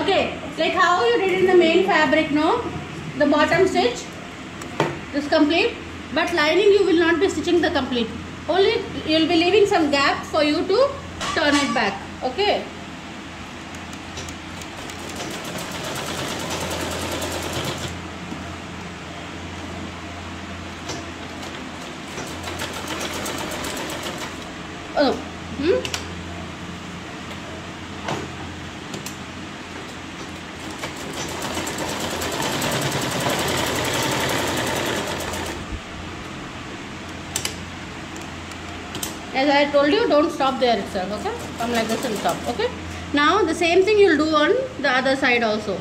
Okay, like how you did in the main fabric, no? The bottom stitch is complete, but lining you will not be stitching the complete. Only you will be leaving some gap for you to turn it back. Okay. Oh, Told you, don't stop there itself, okay? Come like this and stop, okay? Now the same thing you'll do on the other side also.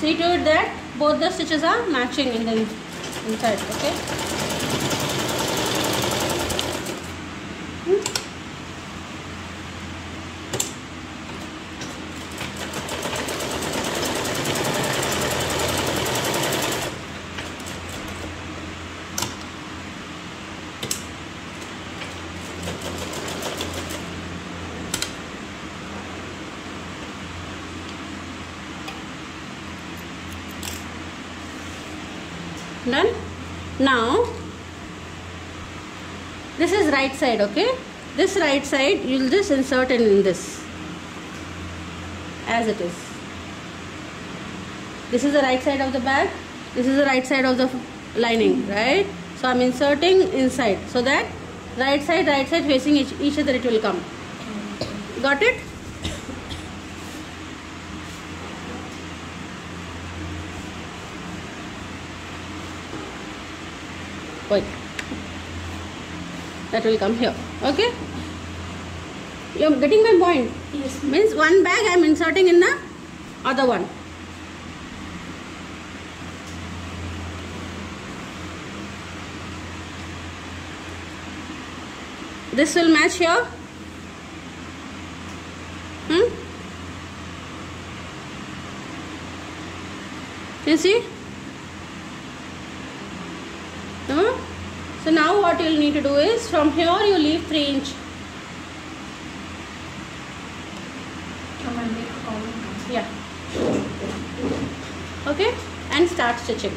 See to it that both the stitches are matching in the inside, okay? done now this is right side okay? This right side you'll just insert in this. As it is. This is the right side of the bag. This is the right side of the lining right? So i'm inserting inside. So that right side right side facing each, each other it will come. Got it? Wait that will come here. Okay? You're getting my point? Yes. means one bag i'm inserting in the other one. This will match here. Hmm? You see? Huh? So now what you'll need to do is from here you leave 3 inch Come and make a column. yeah. Okay? And start stitching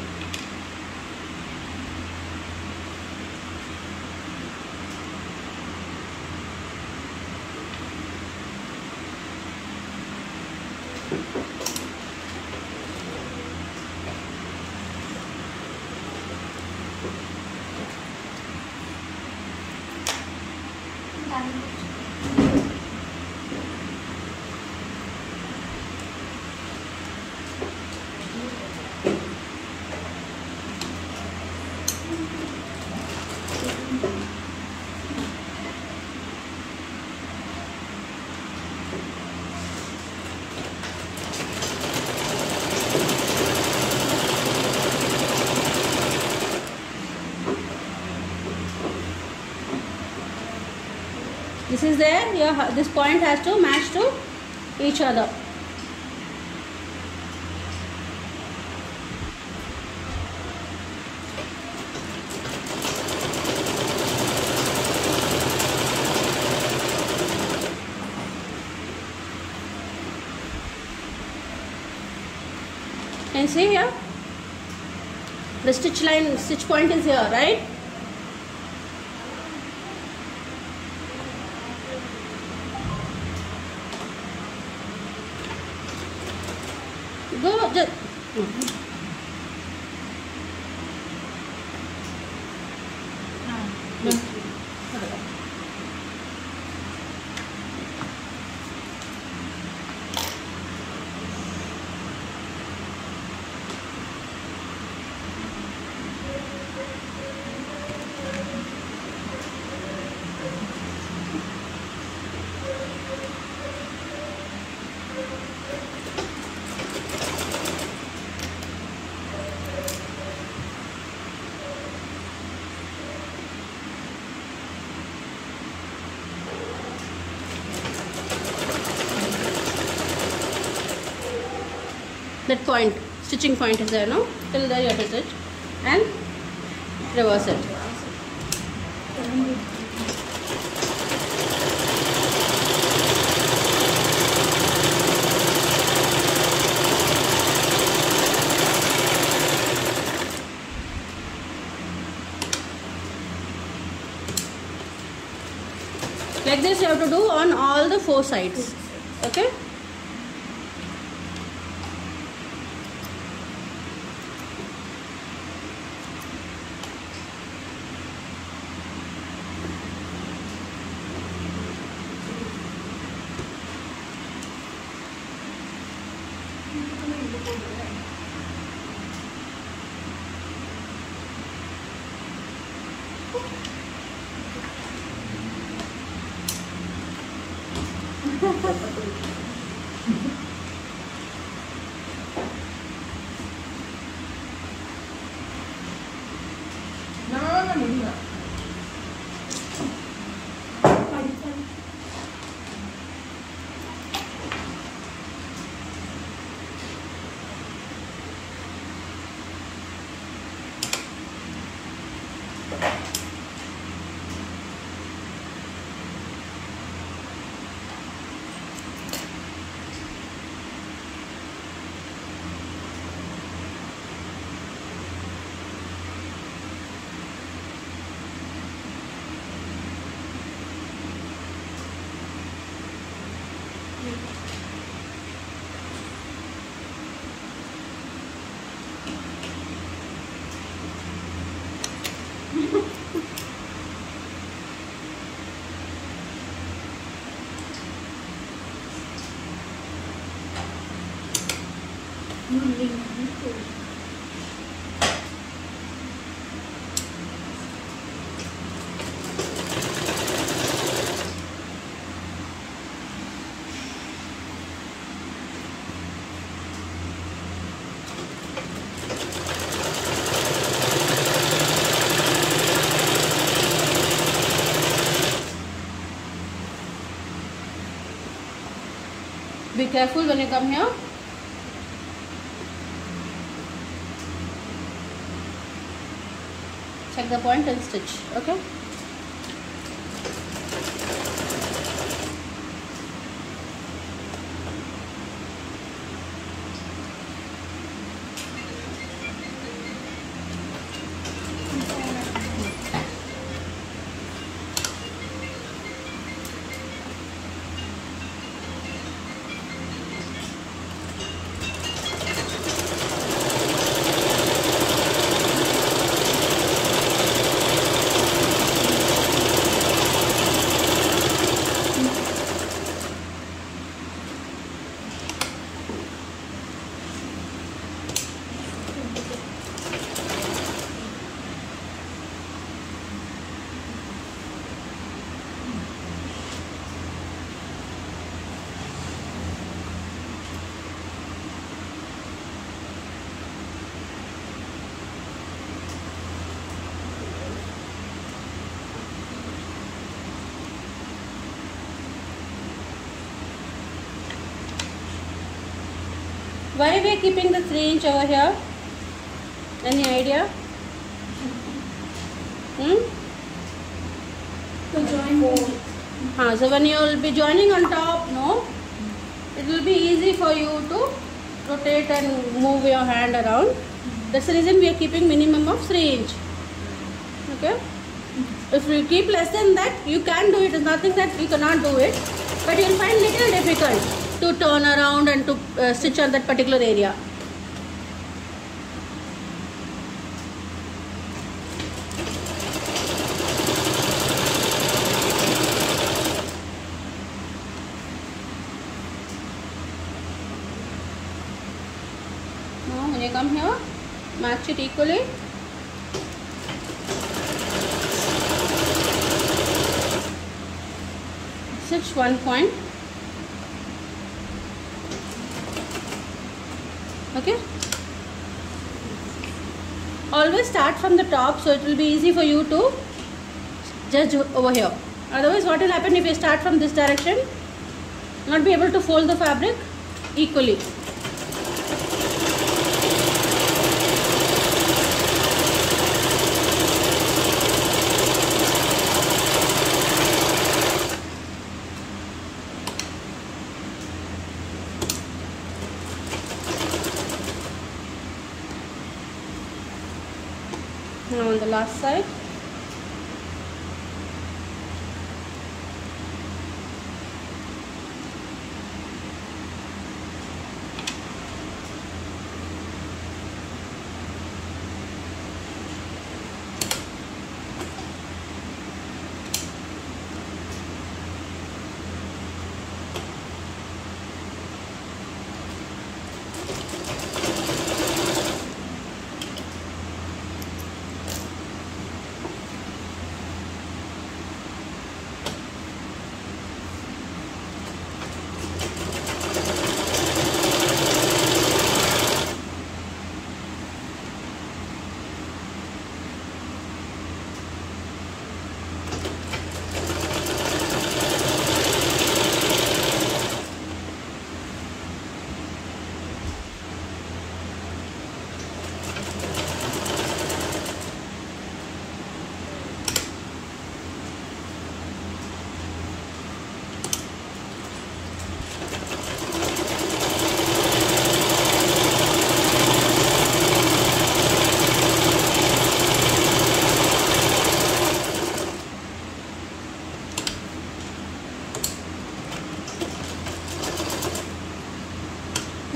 this is there your this point has to match to each other Can see here? The stitch line, stitch point is here, right? Go, just. That point stitching point is there no? Till there you have to stitch. And reverse it. Like this you have to do on all the four sides. Okay be careful when you come here. Check the point and stitch okay why we are keeping the 3 inch over here any idea hmm? To join Ah, so when you will be joining on top, no, it will be easy for you to rotate and move your hand around. That's the reason we are keeping minimum of 3 inch. Okay. If you keep less than that, you can do it. It's nothing that you cannot do it, but you'll find little difficult to turn around and to uh, stitch on that particular area. Now when you come here, match it equally. Stitch one point. Okay. Always start from the top so it will be easy for you to judge over here. Otherwise what will happen if you start from this direction? Not be able to fold the fabric equally. Last side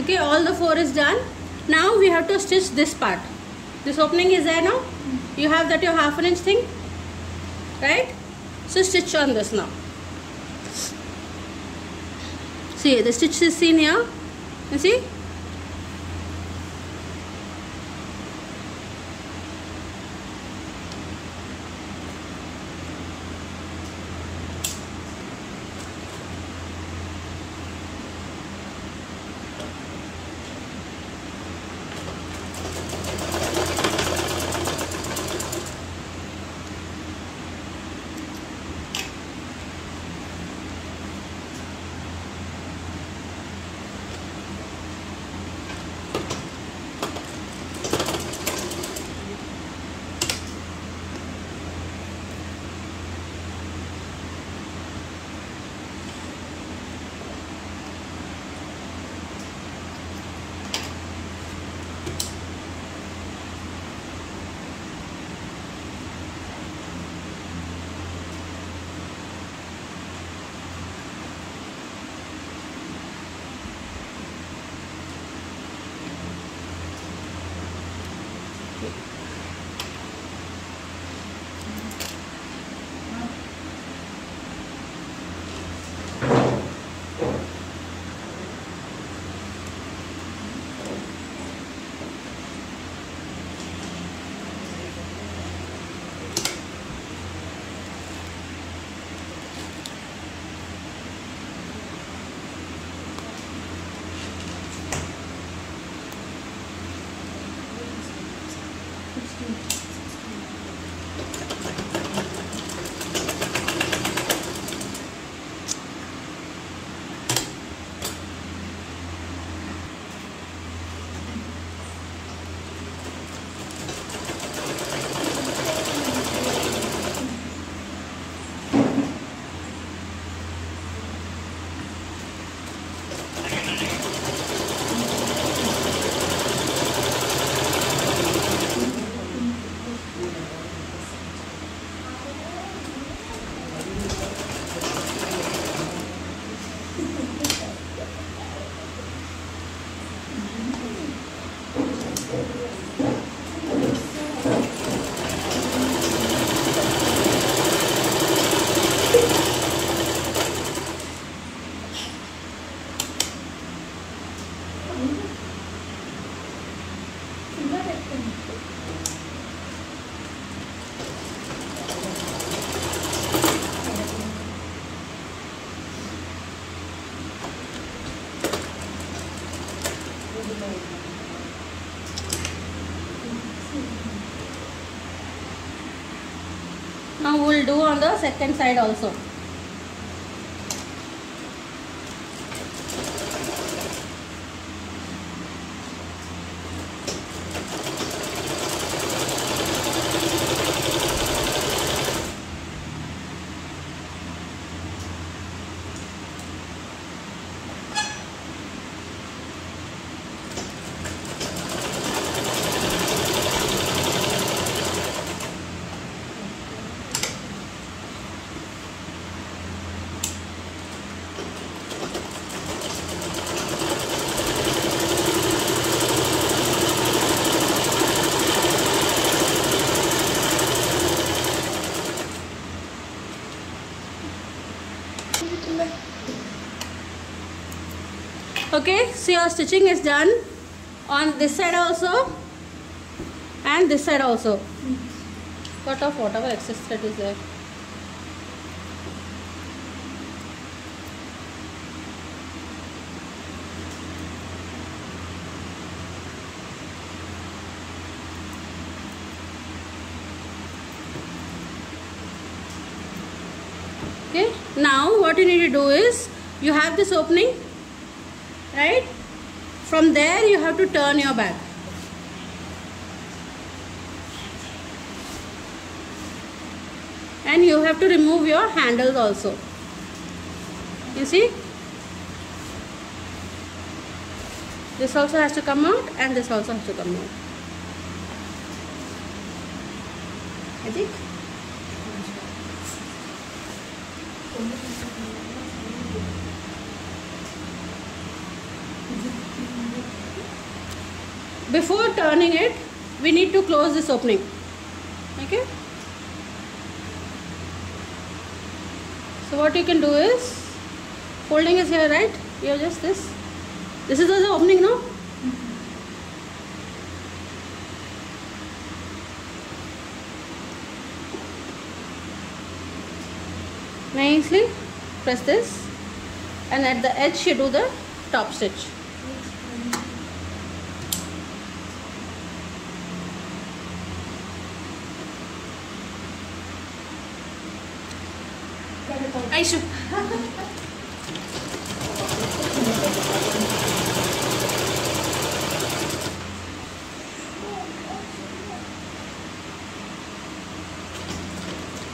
okay all the four is done now we have to stitch this part. This opening is there now you have that your half an inch thing right? So stitch on this now. See the stitch is seen here. You see Now we will do on the second side also. Okay, so your stitching is done on this side also and this side also. Cut off whatever excess thread is there. okay now what you need to do is you have this opening right? From there you have to turn your back. And you have to remove your handles also. You see? This also has to come out and this also has to come out. I think before turning it we need to close this opening. Okay? So what you can do is folding is here right? You have just this. This is the opening no? Mm-hmm. Nicely press this. And at the edge you do the top stitch Aishu.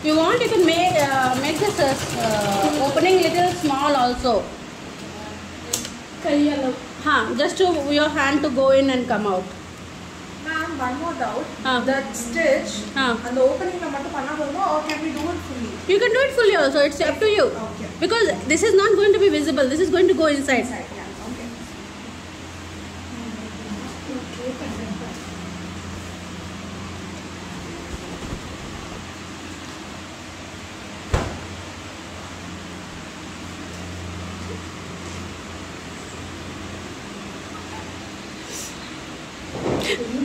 you want you can make uh, make this uh, uh opening little small also. Huh, just to your hand to go in and come out. Ma'am, one more doubt. Huh. That stitch huh. and the opening, or can we do it you can do it fully also. It's up to you. Okay. Because this is not going to be visible. This is going to go inside. Inside, yeah. Okay.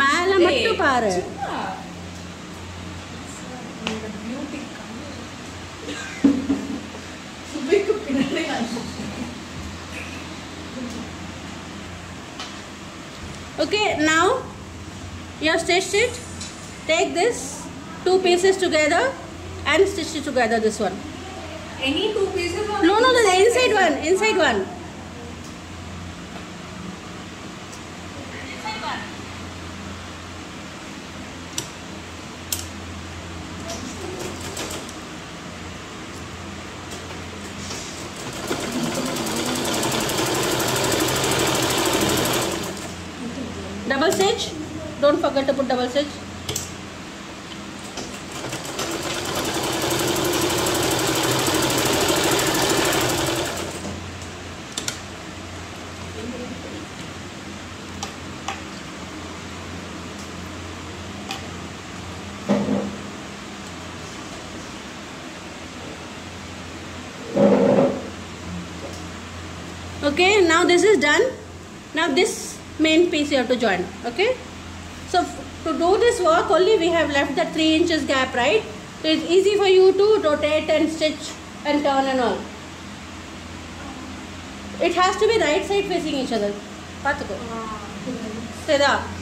மேல மட்டும் பாரு beauty சுபிக்கு பின்னாடி Okay, now you have stitched it. Take this two pieces together and stitch it together. This one. Any two pieces or No, no, no, the inside one. Inside one. Don't forget to put double stitch. okay now this is done now this main piece you have to join okay so to do this work only we have left the 3 inches gap, right? So it's easy for you to rotate and stitch and turn and all. It has to be right side facing each other. Patuko. Ah. Stay.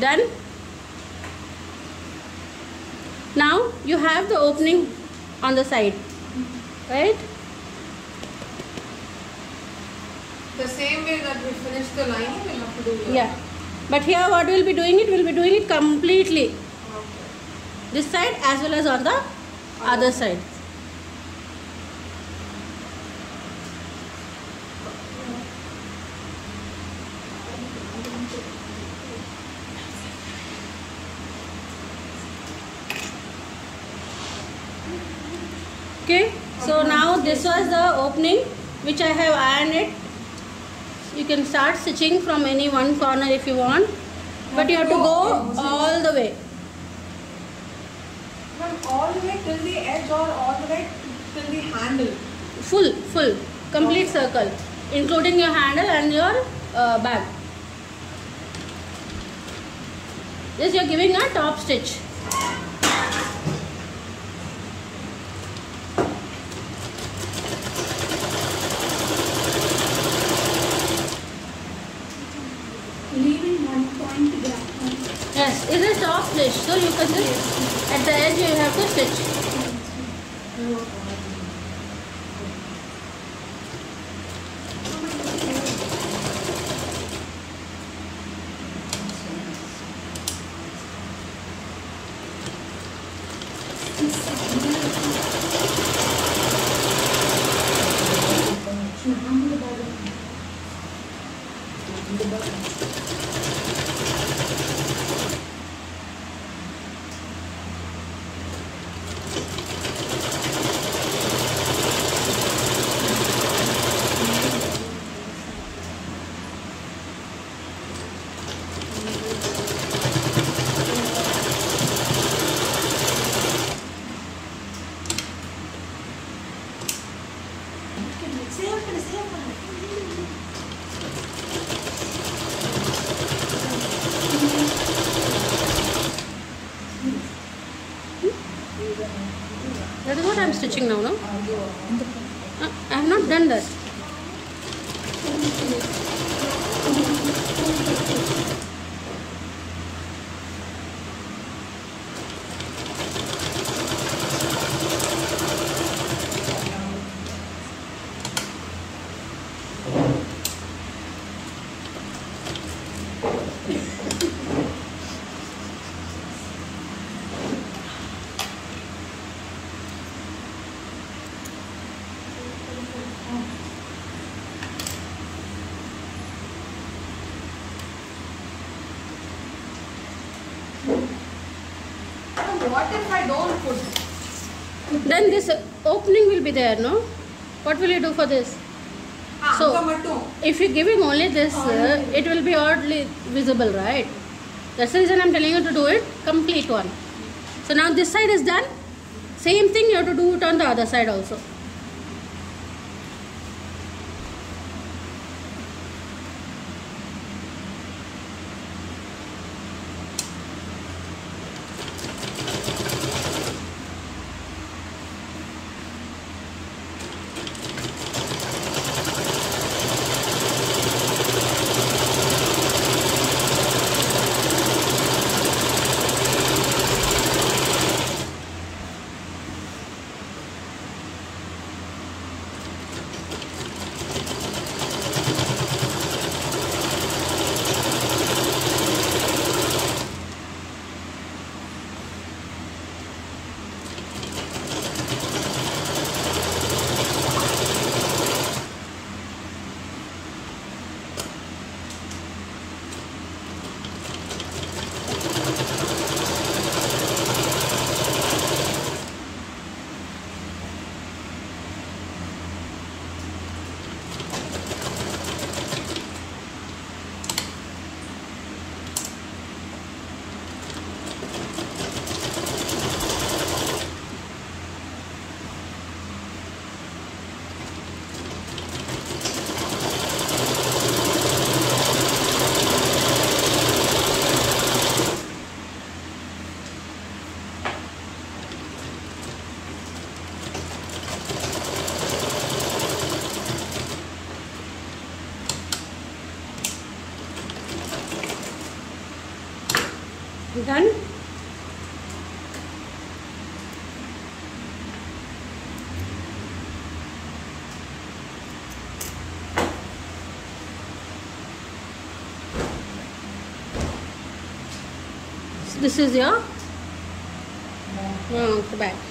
Done? Now you have the opening on the side right? The same way that we finished the lining, we'll have to do here. yeah. But here what we'll be doing it we'll be doing it completely Okay. this side as well as on the other side okay so now this was the opening which I have ironed it. You can start stitching from any one corner if you want but you have to go all the way. All the way till the edge or all the way till the handle. full full complete circle including your handle and your uh, bag. This you're giving a top stitch Leaving one point gap. yes it is top stitch so you can just at the edge you have to stitch stitching now no? Uh, i have not done that What if I don't put? Then this opening will be there, no? What will you do for this? Ah, so, if you're giving only this, uh, it will be oddly visible, right? That's the reason I'm telling you to do it, complete one. So now this side is done. Same thing you have to do it on the other side also. This is your oh, the